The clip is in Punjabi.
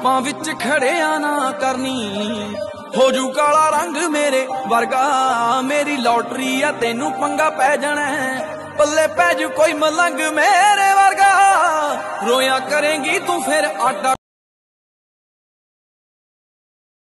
ਧੁੱਪਾਂ ਵਿੱਚ ਖੜਿਆ ਨਾ ਕਰਨੀ। ਹੋ ਜੂ ਕਾਲਾ ਰੰਗ ਮੇਰੇ ਵਰਗਾ। ਮੇਰੀ ਲੋਟਰੀ ਆ, ਤੈਨੂੰ ਪੰਗਾ ਪੈ ਜਾਣਾ ਪੱਲੇ ਪੈ ਜੂ ਕੋਈ ਮਲੰਗ ਮੇਰੇ ਵਰਗਾ। ਰੋਇਆ ਕਰੇਂਗੀ ਤੂੰ ਫਿਰ ਆਟਾ।